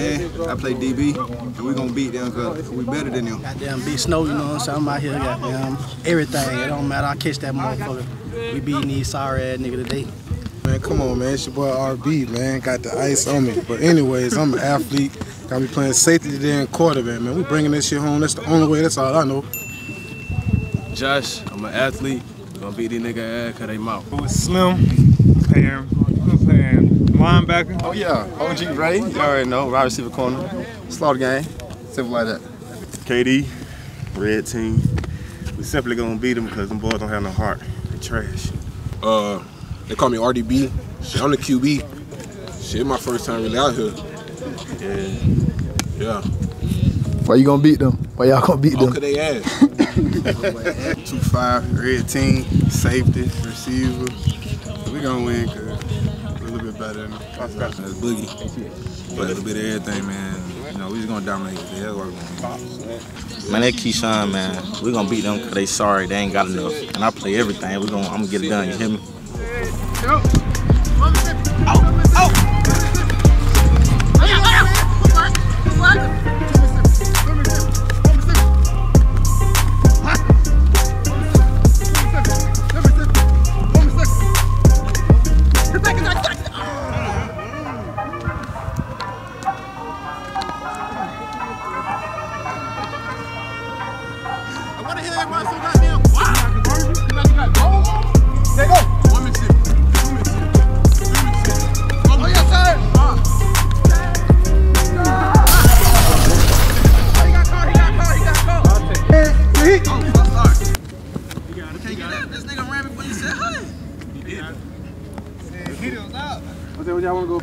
man. I play DB, and we're gonna beat them because we better than them. Goddamn big snow, you know what I'm saying? I'm out here, goddamn everything. It don't matter. I catch that motherfucker. We beating these sorry ass nigga today. Man, come on, man. It's your boy RB, man. Got the ice on me. But anyways, I'm an athlete. Got me playing safety today and quarterback, man. We bringing this shit home. That's the only way. That's all I know. Josh, I'm an athlete. Gonna beat these nigga ass cause they mouth. With Slim, playing, playing linebacker. Oh yeah, OG Ray, you already know, wide receiver corner, slaughter gang, simple like that. KD, red team. We simply gonna beat them because them boys don't have no heart. They trash. Uh, they call me RDB. Shit, I'm the QB. Shit, my first time really out here. Yeah. Yeah. Why you gonna beat them? Why y'all gonna beat them? could they ass? Two five, red team, safety, receiver. We gonna win because we're a little bit than. That's Boogie. But a little bit of everything, man. You know, we just gonna dominate. That's what we're gonna. Man, that Keyshawn, man, we gonna beat them because they sorry, they ain't got enough. And I play everything. We gonna, I'm gonna get it done, you hear me?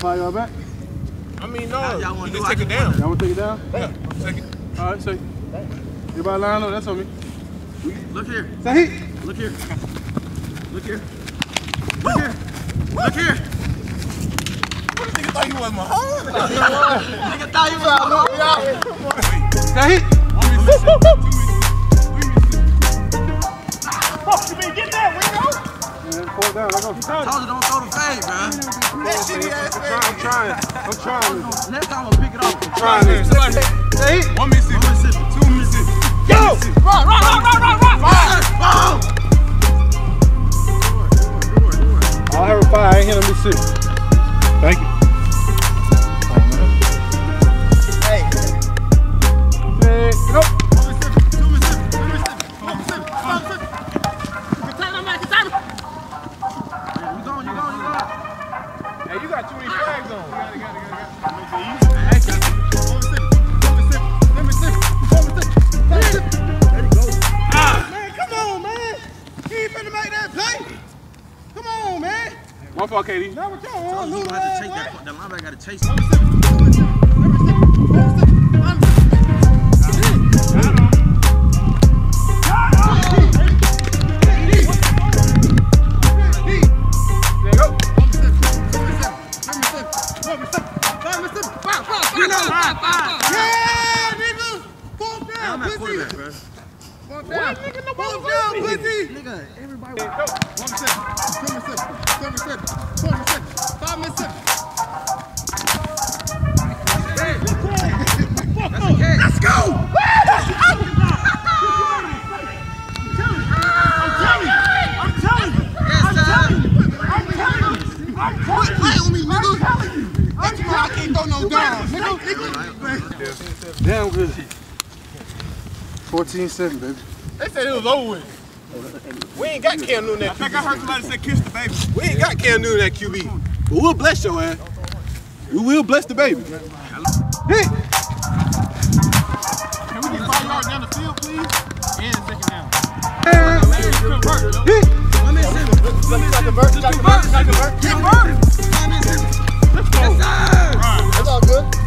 Fire y'all back? I mean, no, y'all wanna take it down. Y'all want to take it down? Yeah, take it. All right, say. Everybody line up. That's on me. Look here. Say hit. Look here. Look here. Look here. Look here. Nigga thought you was my home. Nigga thought you was my home. Say hit. Fuck you mean get that window? Yeah, pull it down. Let go. Told you don't throw the fade, bro. That shitty ass fade. I'm trying. I'm trying. Next time I'll pick it up. Trying this. Say hit. One Mississippi, One Mississippi. two Mississippi. Go! Run, run, run, run, run, run! Run! I'll have a fire. I ain't here. Let me sit. Thank you. Mississippi, five Mississippi. There you go. I'm at quarterback, bro. Nigga, everybody. One Mississippi, two Mississippi, three Mississippi, four Mississippi, five Mississippi. Let's go! Play on me, nigga. That's why I can't throw no down. Damn good. 14-7, baby. They said it was over with. We ain't got Cam Newton that QB. I think I heard somebody say kiss the baby. We ain't got Cam Newton that QB. But we'll bless your ass. We will bless the baby. Hit. Can we get five yards down the field, please? And second down. Hit. One Mississippi. Convert, convert, convert. Convert. Let's go. Yes, sir. That's all good.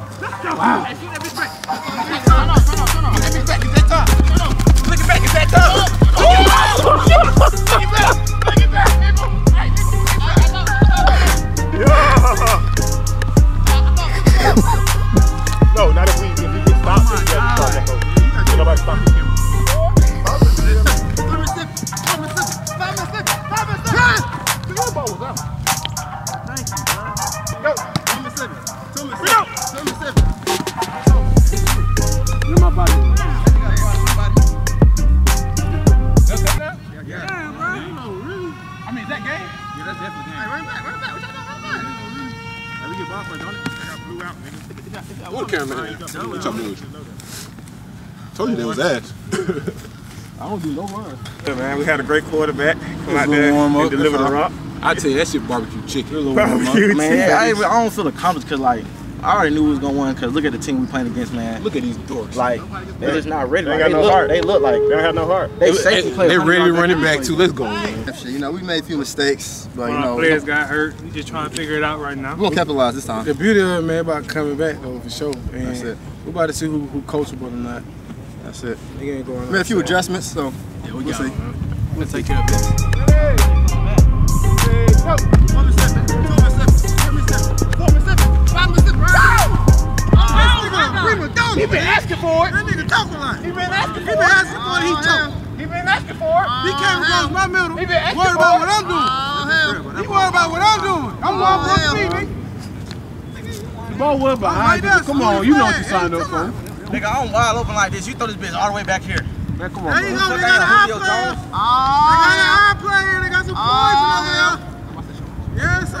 somewhere else, nigga. That then we have to start back over. Ain't Nobody stop you. I Hey, we get ball first, don't it? I got blue out, nigga. What cameraman? What y'all doing? Told you they was ass. I don't do no run. Yeah, man, we had a great quarterback come out Little there warm and up. deliver the rock. I tell you that shit barbecue chicken. Barbecue Man, chicken. I, I don't feel accomplished because, like, I already knew we was going to win because look at the team we playing against, man. Look at these dorks. Like, they're just not ready. They Like, ain't they, got no look, heart. they look like They don't have no heart. they They, safety they, players. they ready to run it running back too. Let's go, man. You know, we made a few mistakes, but you know, our players got hurt. We just trying to figure it out right now. we're gonna capitalize this time. The beauty of it, man, about coming back though, for sure. And That's it. we about to see who who coachable or not. That's it. They ain't going. We made a few adjustments, so Yeah, we we'll got see. it, man. We're gonna take care of business. He been asking for it. That nigga talking like. He been asking for it. He been asking for it. He talking. He been asking for it. He came across my middle. He been asking Worried about what I'm doing. He worried about what I'm doing. I'm Oh, one for hell. me, nigga. The ball was behind you. Come on, you know what you signed up for. Nigga, I'm wide open like this. You throw this bitch all the way back here. Man, come There on, you bro. go. They got got an eye player. They got an eye player. They got some poison over there. Yes, sir.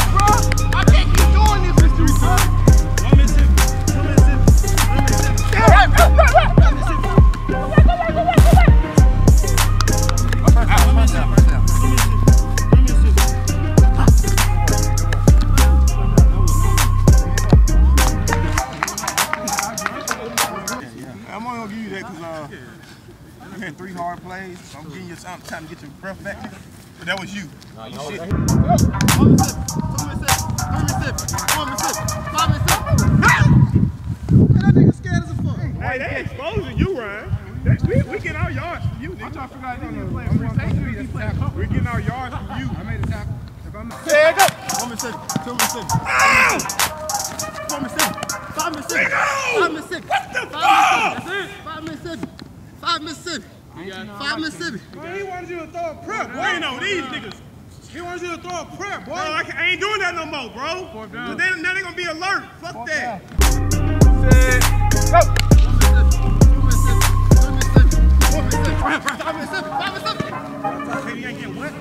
throw a prep, We ain't know these niggas. He wants you to throw a prep, boy. Bro, I, can't- I ain't doing that no more, bro. Cause then, now they gonna be alert. Fuck that. Hey, you ain't getting wet.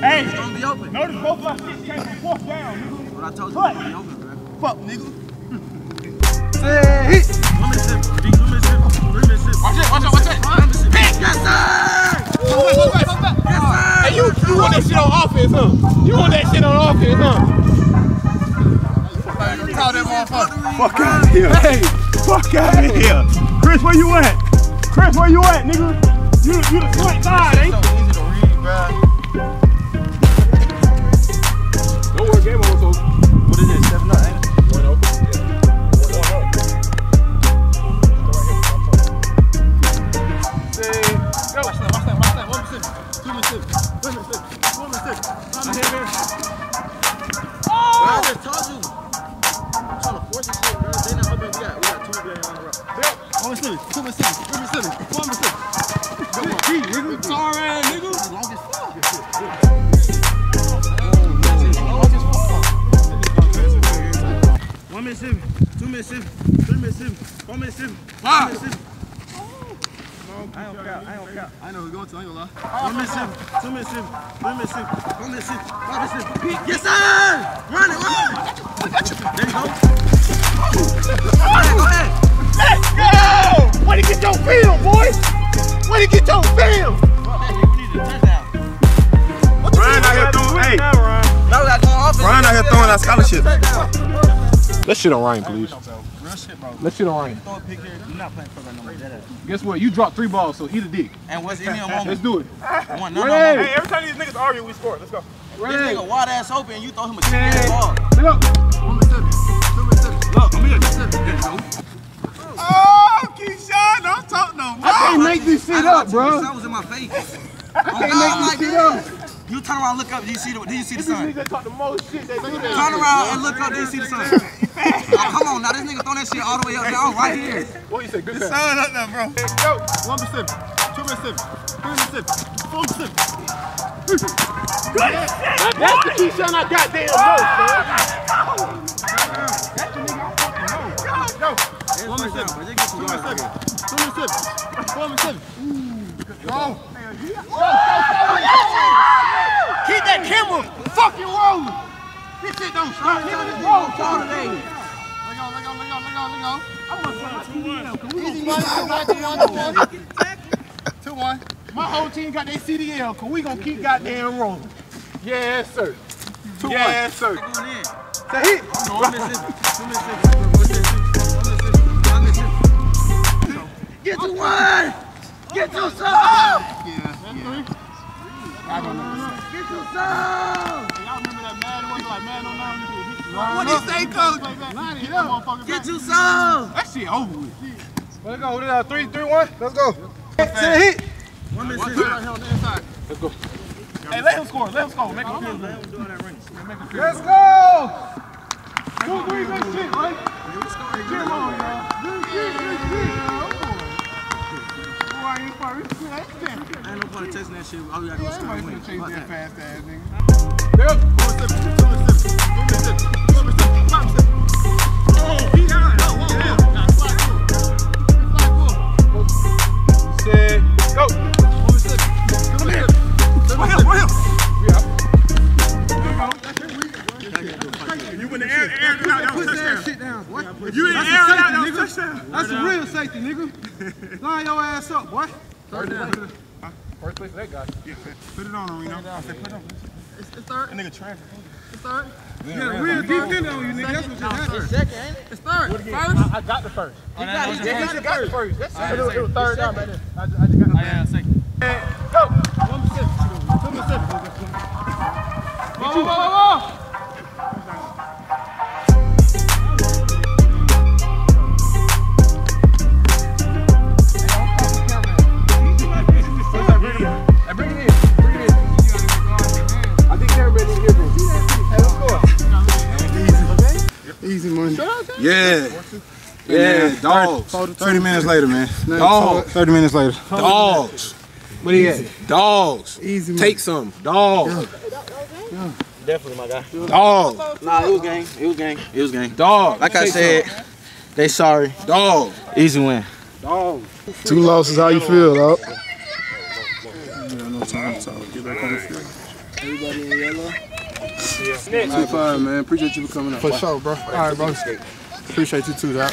Hey, It's gonna be open. notice both of our shit came from fourth down. What I told you, it's gonna be open, bro. Fuck, nigga. Watch it, watch it, watch it. Hey, you, you want that shit on offense, huh? You want that shit on offense, huh? Fuck out of here. Hey, fuck out of here. Chris, where you at? Chris, where you at, nigga? You, you the slick side, ain't you? Ryan out here throwing out scholarship. Let's shit on Ryan, please. Let's shit on Ryan. You're not playing for no more. Guess what? You dropped three balls, so eat a dick. And what's in your moment? Let's do it. One, no, no, Ray. no. Hey, every time these niggas argue, we score. Let's go. This nigga wide ass open and you throw him a chicken ball. Look up. Look, I'm here. Oh, Keyshawn, don't talk no more. I can't make this shit up, bro. Sun was in my face. I can't make this shit up. You turn around, look up. Did you see the? Did you see the sun? Niggas talk the most shit they do that. Turn around and look up. Did you see the sun? oh, come on, now this nigga throwing that shit all the way up there. I'm right here. What you say? Good pass. Son up there, bro. Go. One two Mississippi, three Mississippi, four Mississippi. Good shit. That's the Keyshawn I got damn most, man. That's the nigga I fucking know. Go. One Mississippi, two Mississippi, two Mississippi, four Mississippi. Go. Keep that camera fucking rolling. This shit don't stop. Nigga, this roll all today. Let go, let go, let go, let go, let go. I want to play Easy money, two one, two one, two one. Two one. My whole team got their CDL, cause we gonna keep goddamn rolling. Yes, sir. Two yes, sir. Say hit. Get to one. Get to some. I don't know. Get to some. Y'all remember that man was like man on nine? What do you say, coach? Get to some. That shit over with. Let's go. What is that? Three, three, one. Let's go. Say hit. One minute. One right here on the inside. Let's go. Hey, let him score. Let him score. Make him feel good. Let's go. It. Ain't no chasing that shit. All we gotta do is score and win. Change Fuck that that. fast ass nigga. There. Four Mississippi, two Mississippi, three Mississippi, five Mississippi. Oh, he got it. Oh, whoa, whoa. Got flag four. Flag four. Go. Four Mississippi, two Mississippi, three Mississippi. We out. There you. That's it. We- You in the air, air, it out, that was touchdown. Shit down, boy. You in the air, it out, that was touchdown. That's a real safety, nigga. Line your ass up, boy. First place. First place for that guy. Yeah. Put it on, Reno. I said put it on. It's third. That nigga transfer. It's third. You got a real defender on you, nigga. That's what you got. It's second, ain't it? It's third. First. I, I got the first. He got, he Yeah, got he the got the first. first. That's Alright, it. It was- It was third down back there. I just, I just got the Oh, yeah, second. Go. One Mississippi. Two Mississippi. Whoa, whoa, whoa, whoa. Yeah, dogs. 30 minutes later, man. Dogs. 30 minutes later. Dogs. What he at? Dogs. Easy Take some. Dogs. Definitely, my guy. Dog. Nah, it was game. It was game. It was game. Dog. Like I Take said, they sorry. Dog. Easy win. Dog. Two losses, how you feel, dog? no time to talk. Get back on the field. Everybody in yellow. Two five, man. Appreciate you for coming up. For sure, bro. All right, bro. Appreciate you too, dog.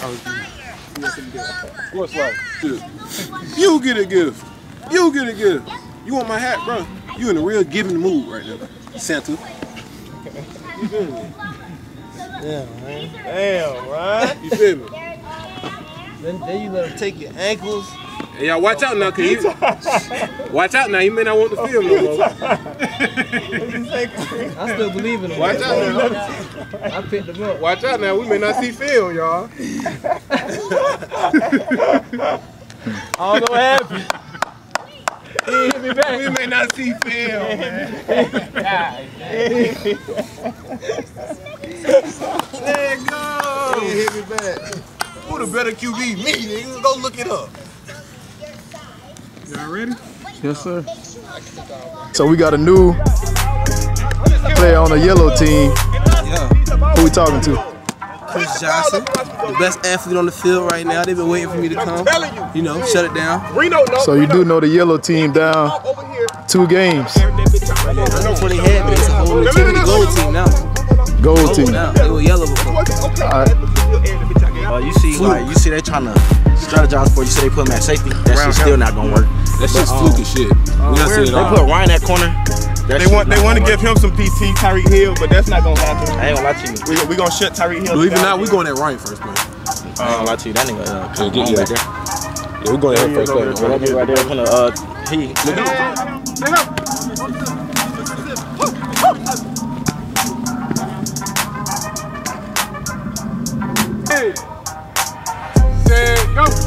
What's like? You get a gift. You get a gift. You want my hat, bro? You in a real giving mood right now. Santa. You feel me? Yeah, man. Damn, right? You feel me? Then, then you let him take your ankles. Y'all watch out now, cause you watch out now. You may not want to film no more. I still believe in him. Watch out now. I picked him up. Watch out now. We may not see film, y'all. I don't know what happened. He hit me back. We may not see film, Let go. He hit me back. Who the better QB? Me, nigga. Go look it up. Y'all ready? Yes, sir. So we got a new player on the yellow team. Yeah. Who we talking to? Chris Johnson, the best athlete on the field right now. They've been waiting for me to come. You know, shut it down. So you do know the yellow team down two games. I know before they had me. It's a whole new team. The gold team now. Gold team. now. They were yellow before. All right. Uh, you see, like, you see, they trying to strategize for you. See, they put him at safety. That shit's still not gonna work. That shit's But, fluky shit. We done seen it They all. put Ryan at corner. That They want they want to give him some PT, Tyreek Hill, but that's not gonna happen. I ain't gonna lie to you. We we gonna shut Tyreek Hill. Believe it or not, we going at Ryan first, man. I ain't gonna lie to you. That nigga, uh, Yeah, come get- on yeah. right there. Yeah, we going at him first, That nigga right there, gonna, uh, he. Hey. Go.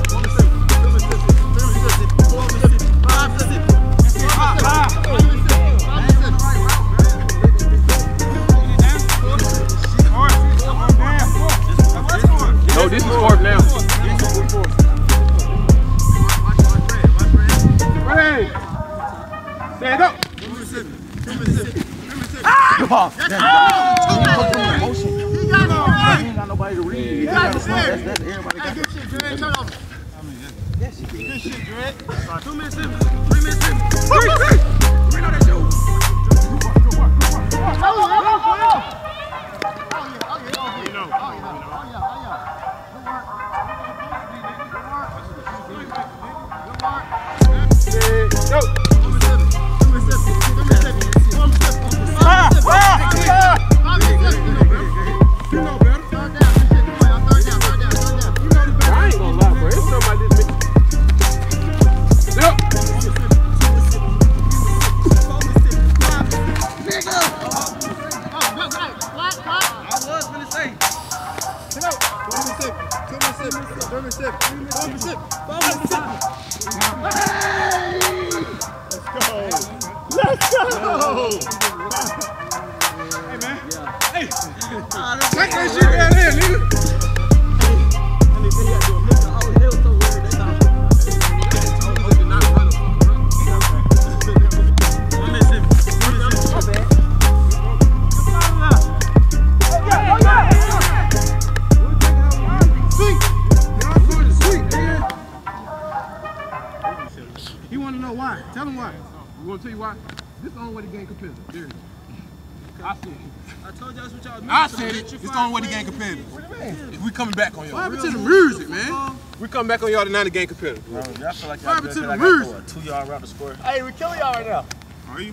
Way the game competitive. We coming back on y'all. What happened to the music, man? We coming back on y'all tonight the game competitive. Bro, y'all feel like y'all happened to till the got music? a two yard route to score. Hey, we killing y'all right now. Are you?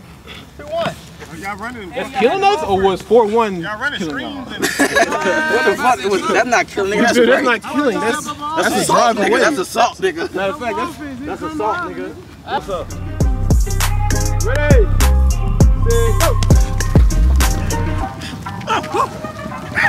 Who won? Are y'all running? That's killing us or was 4-1 Y'all running killing screens y'all? and What the fuck? Was, that's not killing, nigga. That's, Dude, that's not killing. That's That's that's assault, nigga. away. That's assault, nigga. Matter of fact, that's that's assault, nigga. What's up? Ready. Set, go.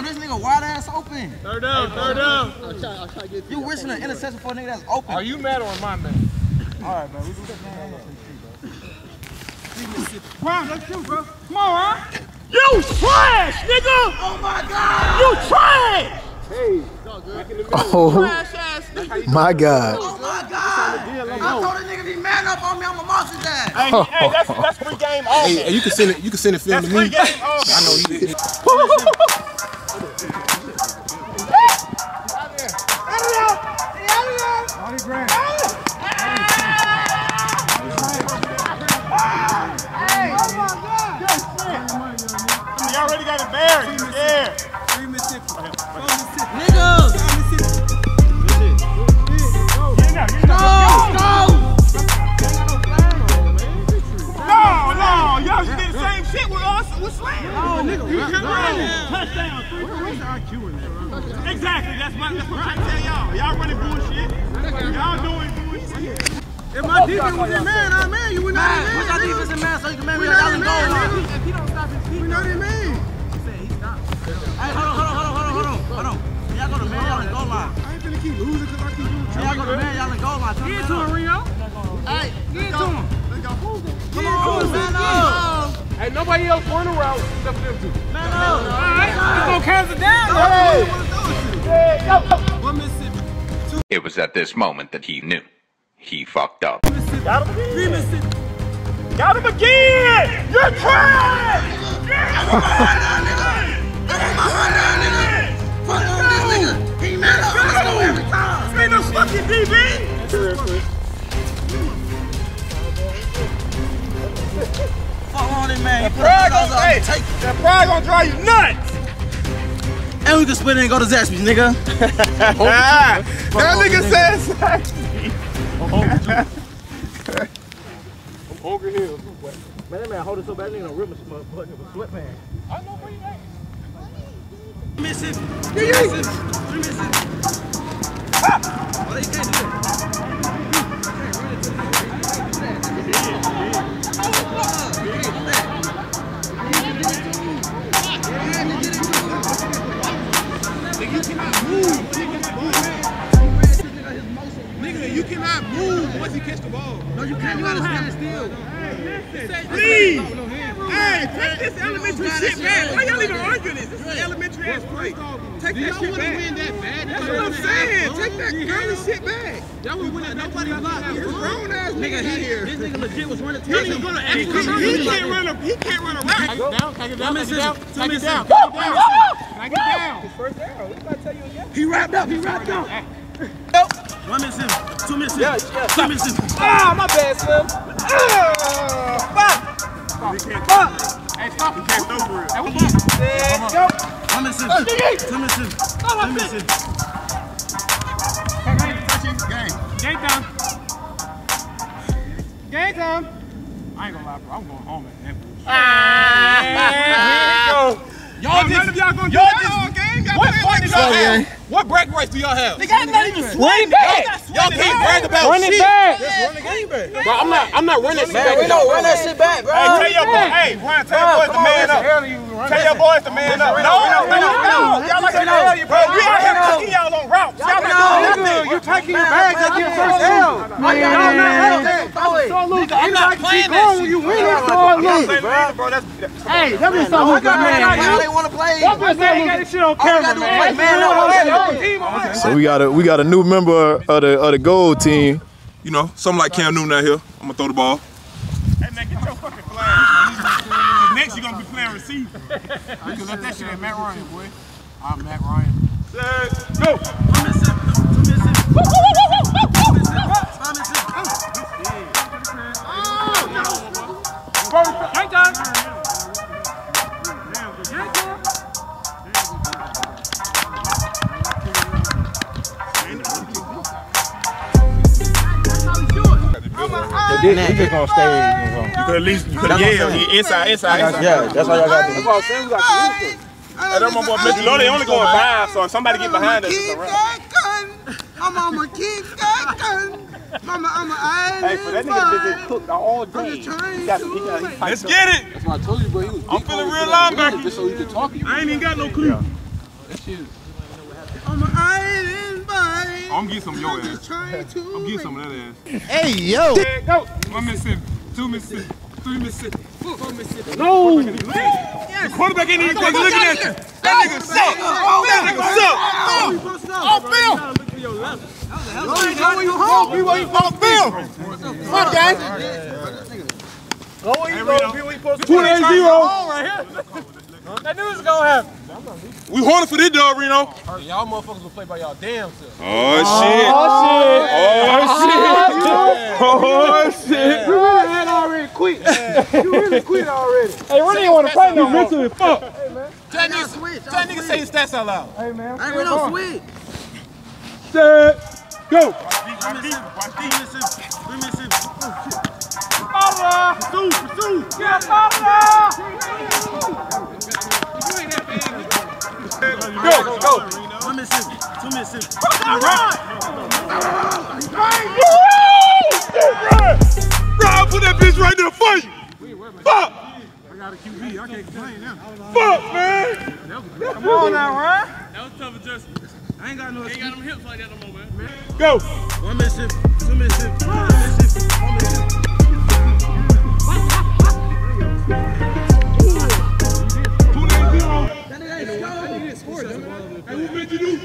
was fucking dumb. This nigga wide ass open. Third down, third down. I'll try, I'll try to get You wishing an interception for a nigga that's open. Are you mad or am I mad? Ron, let's shoot, bro. Come on, Ron. You trash, nigga! Oh my god! You trash! Oh my God. Oh my god! I told a nigga to man up on me. I'm a monster dad. Hey, hey, that's that's free game all Hey, hey, you can send it. You can send it film That's to me. free game all I know you. You already got it buried. Yeah. Nigga! was slammed. Oh, nigga, you can run. Touchdown. Where's the IQ in that? Exactly. That's, what I'm trying to tell y'all. Y'all running bullshit. Y'all doing bullshit. If my defense was in man, I'm man, you would not man. What's our defense in man so you can man me a thousand goals? If he don't stop his feet, we know what he mean. He said he. Hey, hold on, hold on, hold on, hold on, hold on. Y'all go to man, y'all in goal line. I ain't finna keep losing because I keep losing. Y'all go to man, y'all in goal line. Get to him, Rio. Hey, get to him. Let's go. Get to. Come on, man. Hey, nobody else run the route except for them two. Man up. All right, he's gonna cancel down. One Mississippi. It was at this moment that he knew. He fucked up. Got him again. Got him again. You're trash. Ain't no fucking DB. On it, man. You Pride gonna, hey, the that pride gonna drive you nuts. And we can split it and go to Zaxby's, nigga. Ah, that nigga says Ogre Hill. Man, that man hold it so bad, nigga don't rip his butt with a sweatband. I know where you at. Mississippi. Mississippi. Mississippi. Oh, they can't do that. Once he catch the ball. No, you can't. You gotta stand still. Please! Hey, take this elementary shit back. Why y'all even arguing this? This is elementary ass play. Take that shit back. win that bad? That's what I'm saying. Take that girly shit back. Y'all would win. Nobody blocked. This grown ass Nigga, nigga he, here. this nigga legit was running. He, gonna actually he can't run a he can't run a route. Take it down, take it down, take it down, take it down, take it down. Take it down. First arrow. We about to tell you again. He wrapped up. He wrapped up. One minute in. Two minutes in. Yeah, yeah. Two minutes in. Ah, my bad, Slim. Ah, fuck. Fuck. Hey, stop. You can't throw for it. Hey, what's up? Let's go. One minute in. Two minutes in. Two minutes in. Game time. Game time. I ain't gonna lie, bro. I'm going home at that bullshit. Ah, Y'all none just, y'all gonna y'all just, all game. Y'all what play point like y'all have? What bragging rights do y'all have? Nigga, I'm not even Run it back. Y'all can't brag about Run it shit. back. Just run the game back. Bro, I'm not, I'm not running shit Man, back. we don't run that shit back, bro. Hey, tell your boy, hey, Ryan, tell your boys to man up. Tell your boys to man up. No, no, no, no. Y'all like to tell you, bro. We out here cooking y'all on routes. Y'all not doing nothing. You taking your bags at your first L. I'm not playing that shit. You win it, so Y'all say man, bro. Hey, that means something who's good man. Y'all wanna play. That means something got shit on we camera, gotta do is play man. man. So we got a we got a new member of the of the gold team. You know, something like Cam Newton out here. I'm gonna throw the ball. Hey, man, get your fucking flag. Next, you're gonna be playing receiver. You can let that shit at Matt Ryan, boy. I'm Matt Ryan. Set, go. He just gonna stay. You could at least, you could yell. He inside, inside, inside. Yeah, that's all y'all got to do. That's my boy. Low. They only going five, so if somebody get behind us, it's a wrap. I'm I'ma keep. Mama, I'ma Hey, for that nigga been cooked all day. He got, he got, he piped Let's up. get it. That's why I told you, bro. He was I'm feeling real linebacker. Just so he could talk to you. I ain't even got no clue. That shit. I'm an island boy. I'm getting some of your ass. I'm getting some of that ass. Hey yo. There, go. One Mississippi, two Mississippi, three Mississippi, four Mississippi. No. The quarterback ain't even looking at you. That nigga suck. That nigga suck. Oh, Bill! Go where you home. Be where you supposed to be. On, guys. Go where you go. Be where you supposed to be. 28 0. right here. That knew was gonna happen. We horny for this dog, Reno. Y'all motherfuckers will play by y'all damn self. Oh shit. Oh shit. Oh shit. You really had already quit. you really quit already. Hey, really didn't want to play no more. Mentally fuck. That nigga switch. That nigga say his stats out loud. I ain't no switch. Set. Go. Watch deep. Watch deep. Three minutes in. Pursue. Pursue. Yeah, Go. Go. One minute in. Two minutes in. Bro, put that bitch right there for you. Fuck. I got a QB. I can't complain now. Fuck, man. Come on now, Ryan. That was tough adjustment. I ain't got no Ain't got them hips like that no more, man. Go. One Mississippi, two Mississippi, one Mississippi, one Mississippi. Hey, what made you do?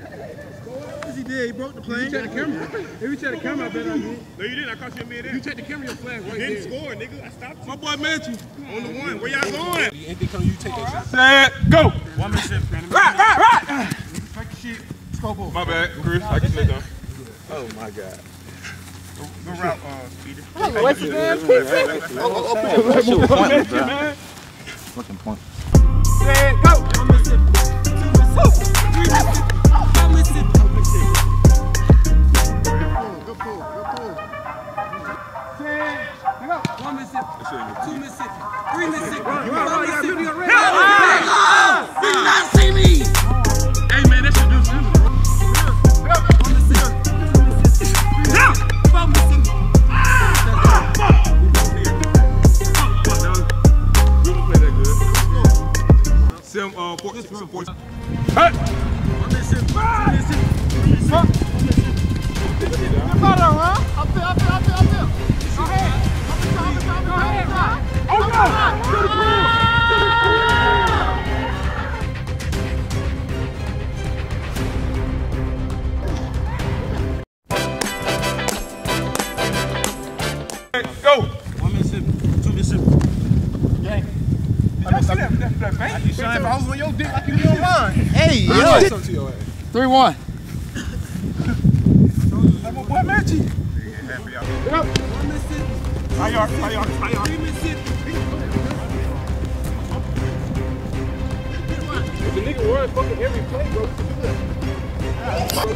Yes, he did. He broke the plane. You check the camera. If you check the camera, I bet I did. No, you didn't. I caught you in mid-air. You check the camera, your flag right You didn't there. score, nigga. I stopped you. My boy met you. On the one. Where y'all going? Anything come, you take that shot. Set, go. One Mississippi. Right, right, right. Back your shit. Scope. My bad, Chris. I can sit down. Oh my God. Good route, uh, Speedy. What's the damn What's your point, bro? What's your point? Set, go. One Mississippi, two Mississippi, three Mississippi, four Mississippi. Good pull, good pull. One Mississippi, two Mississippi, three Mississippi, right, four right, yeah, Mississippi. you got Hell, Did uh, Yo.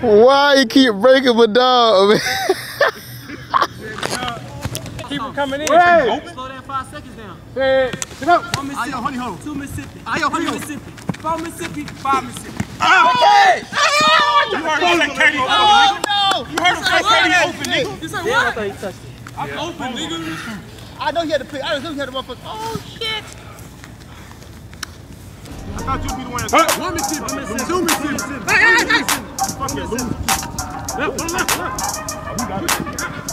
Why you keep breaking my dog, man? Keep him coming in. Hey. Slow that five seconds down. Set, sit up. One Mississippi, Ayo, honey ho. two Mississippi, Ayo, honey ho. Mississippi, four Mississippi, five Mississippi. You heard him say KD open, nigga. You heard him say KD open, nigga. You said what? I'm open, nigga. I know he had to pick. I know he had to motherfucker. Oh, shit. I thought you'd be the one that Huh? One Mississippi. One Mississippi, Two two Mississippi. Mississippi, Hey, hey, hey. Mississippi. Fuck yeah, lose. Left, one left, ah, left. Downside,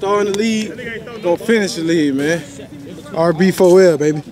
We're starting the league, gonna finish the league, man. RB4L, baby.